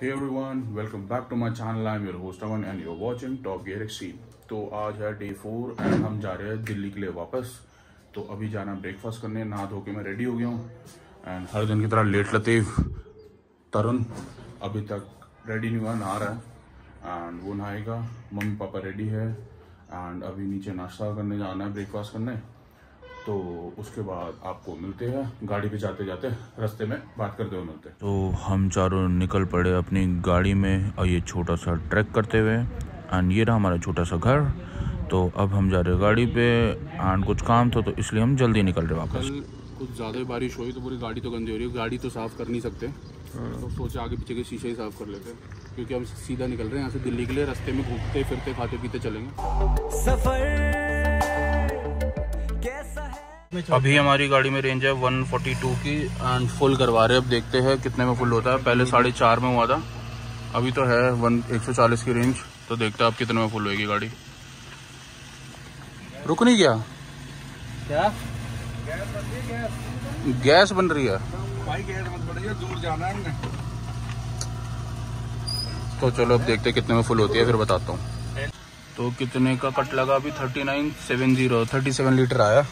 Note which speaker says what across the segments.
Speaker 1: Hey everyone, welcome back to my channel. I'm your host Aman and you're watching Top Gear Extreme. तो आज है day four and हम जा रहे हैं दिल्ली के लिए वापस। तो अभी जाना ब्रेकफास्ट करने नहा धो के मैं रेडी हो गया हूँ। एंड हर दिन की तरह लेट लतीफ तरुण अभी तक रेडी नहीं हुआ नहा रहा है। एंड वो नहाएगा मम्मी पापा रेडी है। एंड अभी नीचे नाश्ता करने जाना है ब्रेकफास्ट करने। तो उसके बाद आपको मिलते हैं गाड़ी पे जाते जाते रास्ते में बात करते हुए मिलते हैं।
Speaker 2: तो हम चारों निकल पड़े अपनी गाड़ी में और ये छोटा सा ट्रैक करते हुए। एंड ये रहा हमारा छोटा सा घर। तो अब हम जा रहे हैं गाड़ी पे एंड कुछ काम था तो इसलिए हम जल्दी निकल रहे वापस।
Speaker 1: कुछ ज़्यादा ही बारिश हुई तो पूरी गाड़ी तो गंदी हो रही है। गाड़ी तो साफ़ कर नहीं सकते। तो सोचा आगे पीछे के शीशे ही साफ़ कर लेते हैं क्योंकि हम सीधा निकल रहे हैं यहाँ से दिल्ली के लिए रास्ते में घूमते फिरते खाते पीते चलेंगे।
Speaker 3: सफ़र है
Speaker 1: अभी हमारी गाड़ी में रेंज है 142 की एंड फुल करवा रहे हैं। अब देखते हैं कितने में फुल होता है। पहले साढ़े चार में हुआ था। अभी तो है वन एक सौ चालीस की रेंज तो देखते हैं अब कितने में फुल होगी गाड़ी। रुक नहीं गया?
Speaker 3: क्या?
Speaker 1: गैस बन रही है।
Speaker 3: भाई गैस मत बढ़िया दूर जाना है
Speaker 1: तो चलो अब देखते कितने में फुल होती है फिर बताता हूँ। तो कितने का कट लगा? अभी thirty nine seven zero thirty seven litre आया।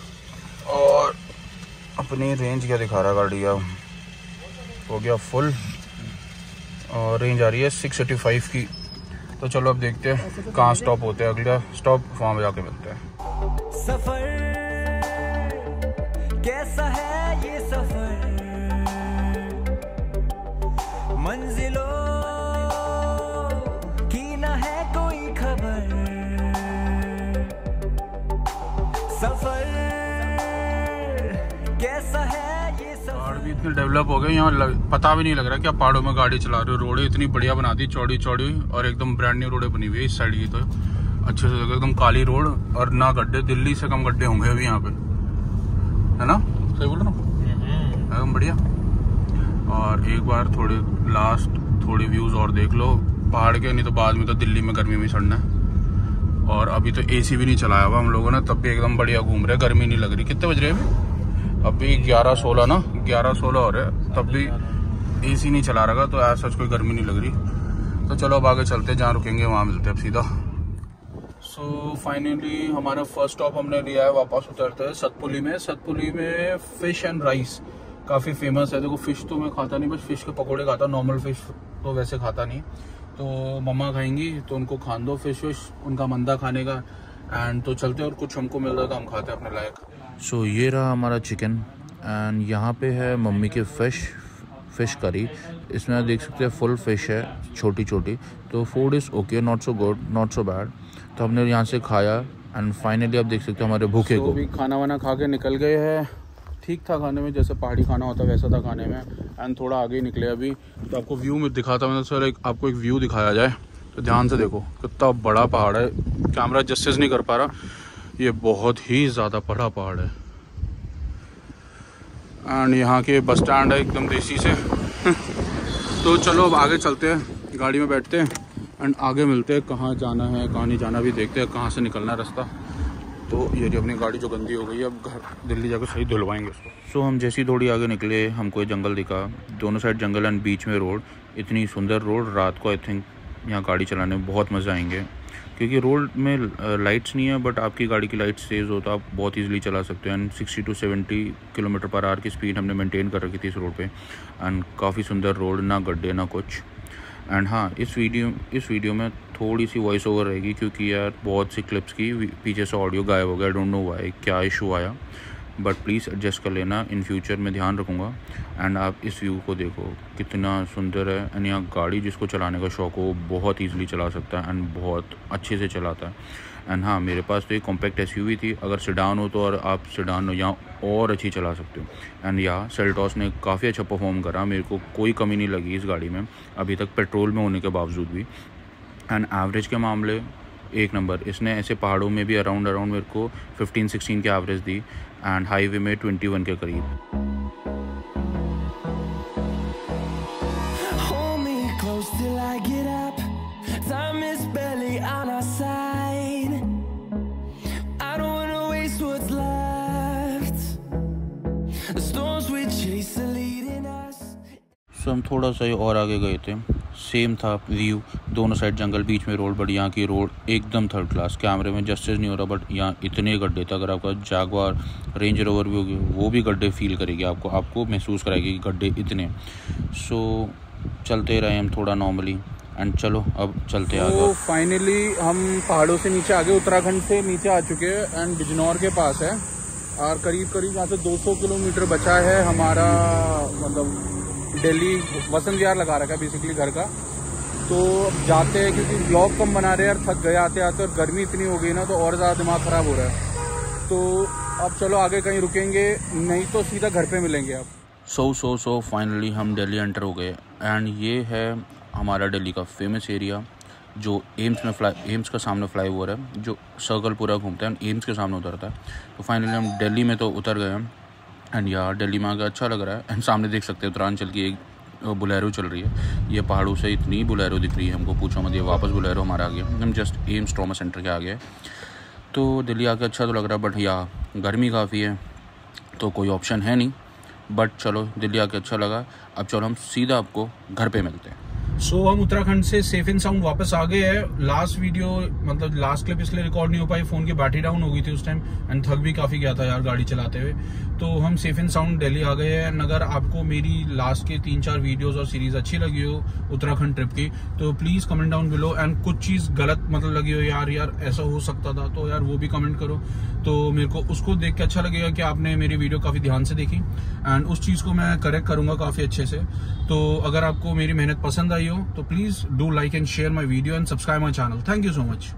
Speaker 1: अपनी रेंज क्या दिखा रहा है गाड़ी का? हो गया फुल और रेंज आ रही है सिक्स एटी फाइव की। तो चलो अब देखते हैं कहाँ स्टॉप होते हैं अगला। स्टॉप वहाँ पे जाके मिलते हैं।
Speaker 3: सफ़र कैसा है ये सफ़र? मंजिलों
Speaker 1: भी इतने डेवलप हो गए यहाँ लग, पता भी नहीं लग रहा कि आप पहाड़ों में गाड़ी चला रहे हो। रोडें इतनी बढ़िया बना दी चौड़ी चौड़ी और एकदम ब्रांड न्यू रोडें बनी हुई है इस साइड की तो। अच्छे से एकदम काली रोड और ना गड्ढे दिल्ली से कम गड्ढे होंगे अभी यहाँ पे। है ना? सही बोलो ना? एकदम बढ़िया। और एक बार थोड़ी लास्ट थोड़ी व्यूज़ और देख लो। पहाड़ के नहीं तो बाद में तो दिल्ली में गर्मी में चढ़ना है। और अभी तो एसी भी नहीं चलाया हुआ हम लोगों ने तब भी एकदम बढ़िया घूम रहे गर्मी नहीं लग रही। कितने बज रहे हैं अभी? अभी ग्यारह सोलह ना ग्यारह सोलह हो रहे तब भी एसी नहीं चला रहा तो ऐसा कोई गर्मी नहीं लग रही। तो चलो अब आगे चलते जहाँ रुकेंगे वहाँ मिलते हैं अब सीधा। सो so, फाइनली हमारा फ़र्स्ट स्टॉप हमने लिया है वापस उतरते हैं सतपुली में। सतपुली में फ़िश एंड राइस काफ़ी फ़ेमस है। देखो फ़िश तो मैं खाता नहीं बस फ़िश के पकोड़े खाता नॉर्मल फ़िश तो वैसे खाता नहीं। तो मम्मा खाएँगी तो उनको खान दो फ़िश विश उनका मंदा खाने का। एंड तो चलते और कुछ हमको मिल रहा था हम खाते हैं अपने लायक।
Speaker 2: सो ये रहा हमारा चिकन एंड यहाँ पे है मम्मी के फ़िश फ़िश करी इसमें आप देख सकते हैं फुल फ़िश है छोटी छोटी तो food is okay not so good not so bad तो हमने यहाँ से खाया एंड फाइनली आप देख सकते हैं हमारे भूखे
Speaker 1: तो
Speaker 2: को।
Speaker 1: अभी खाना वाना खा के निकल गए हैं। ठीक था खाने में जैसे पहाड़ी खाना होता वैसा था खाने में। एंड थोड़ा आगे निकले अभी। तो आपको व्यू में दिखाता मैं सर एक आपको एक व्यू दिखाया जाए। ध्यान से देखो, कितना बड़ा पहाड़ है। कैमरा जस्टिस नहीं कर पा रहा। ये बहुत ही ज़्यादा बड़ा पहाड़ है। एंड यहाँ के बस स्टैंड है एकदम देसी से। तो चलो अब आगे चलते हैं। गाड़ी में बैठते हैं। एंड आगे मिलते हैं कहाँ जाना है, कहाँ नहीं जाना भी देखते हैं कहाँ से निकलना है रास्ता। तो ये जो अपनी गाड़ी जो गंदी हो गई है। अब घर, दिल्ली जाकर सही धुलवाएँगे उसको।
Speaker 2: सो हम जैसी थोड़ी आगे निकले, हमको जंगल दिखा। दोनों साइड जंगल एंड बीच में रोड इतनी सुंदर रोड रात को आई थिंक यहाँ गाड़ी चलाने में बहुत मज़ा आएँगे। क्योंकि रोड में लाइट्स नहीं है बट आपकी गाड़ी की लाइट्स तेज़ हो तो आप बहुत इजीली चला सकते हो। And 60 to 70 kilometre per hour की स्पीड हमने मेंटेन कर रखी थी इस रोड पे। एंड काफ़ी सुंदर रोड ना गड्ढे, ना कुछ। एंड हाँ इस वीडियो इस वीडियो में थोड़ी सी वॉइस ओवर रहेगी, क्योंकि यार बहुत सी क्लिप्स की, पीछे से ऑडियो गायब हो गया डोंट नो वाई क्या इशू आया। बट प्लीज़ एडजस्ट कर लेना इन फ्यूचर मैं ध्यान रखूँगा। एंड आप इस व्यू को देखो, कितना सुंदर है। एंड यहाँ गाड़ी जिसको चलाने का शौक हो बहुत ईजिली चला सकता है। एंड बहुत अच्छे से चलाता है। एंड हाँ मेरे पास तो एक कॉम्पैक्ट एस थी। अगर सिडान हो तो और आप सिडान यहाँ और अच्छी चला सकते हो। एंड यहाँ सेल्टॉस ने काफ़ी अच्छा परफॉर्म करा। मेरे को कोई कमी नहीं लगी इस गाड़ी में। अभी तक पेट्रोल में होने के बावजूद भी। एंड एवरेज के मामले एक नंबर। इसने ऐसे पहाड़ों में भी अराउंड अराउंड मेरे को 15 16 के एवरेज दी एंड हाईवे में 21 के करीब। हम थोड़ा सा ही और आगे गए थे। सेम था व्यू। दोनों साइड जंगल, बीच में रोड, बट यहाँ की रोड एकदम थर्ड क्लास कैमरे में जस्टिस नहीं हो रहा बट यहाँ इतने गड्ढे थे अगर आपका जागवार रेंज रोवर भी होगी, वो भी गड्ढे फील करेगी आपको आपको महसूस कराएगी कि गड्ढे इतने सो चलते रहे हम थोड़ा नॉर्मली एंड चलो, अब चलते आगे।
Speaker 1: तो फाइनली हम पहाड़ों से नीचे आ गए उत्तराखंड से नीचे आ चुके हैं एंड बिजनौर के पास है। और करीब करीब यहाँ से 200 किलोमीटर बचा है हमारा मतलब दिल्ली वसंत विहार लगा रखा है बेसिकली घर का। तो अब जाते हैं, क्योंकि ब्लॉग कम बना रहे हैं यार थक गए, आते आते और गर्मी इतनी हो गई ना तो और ज़्यादा दिमाग ख़राब हो रहा है। तो अब चलो, आगे कहीं रुकेंगे, नहीं तो सीधा घर पे मिलेंगे आप।
Speaker 2: सो सो सो फाइनली हम दिल्ली एंटर हो गए। एंड ये है हमारा दिल्ली का फ़ेमस एरिया जो एम्स में फ्लाई एम्स का सामने फ्लाई ओवर है, जो सर्कल पूरा घूमता है एम्स के सामने उतरता है। तो फाइनली हम दिल्ली में तो उतर गए हैं। एंड यार, दिल्ली में आकर अच्छा लग रहा है। एंड सामने देख सकते हैं उत्तरांचल की एक बुलेरो चल रही है। ये पहाड़ों से इतनी बुलेरो दिख रही है, हमको पूछो मत, ये वापस बुलेरो हमारा आ गया हम जस्ट एम्स ट्रामा सेंटर के आ गए तो दिल्ली आके अच्छा तो लग रहा है बट या, गर्मी काफ़ी है तो कोई ऑप्शन है नहीं। बट चलो, दिल्ली आके अच्छा लगा। अब चलो, हम सीधा आपको घर पे मिलते हैं।
Speaker 1: सो so, हम उत्तराखंड से सेफ़ एंड साउंड वापस आ गए हैं। लास्ट वीडियो मतलब लास्ट क्लिप इसलिए रिकॉर्ड नहीं हो पाई फ़ोन की बैटरी डाउन हो गई थी उस टाइम एंड थक भी काफ़ी गया था यार गाड़ी चलाते हुए। तो हम सेफ़ एंड साउंड दिल्ली आ गए हैं। अगर आपको मेरी लास्ट के तीन चार वीडियोस और सीरीज़ अच्छी लगी हो उत्तराखंड ट्रिप की तो please comment down below and कुछ चीज़ गलत मतलब लगी हो यार यार ऐसा हो सकता था तो यार वो भी कमेंट करो। तो मेरे को उसको देख के अच्छा लगेगा कि आपने मेरी वीडियो काफ़ी ध्यान से देखी। एंड उस चीज़ को मैं करेक्ट करूँगा काफ़ी अच्छे से। तो अगर आपको मेरी मेहनत पसंद आई हो तो please do like and share my video and subscribe my channel thank you so much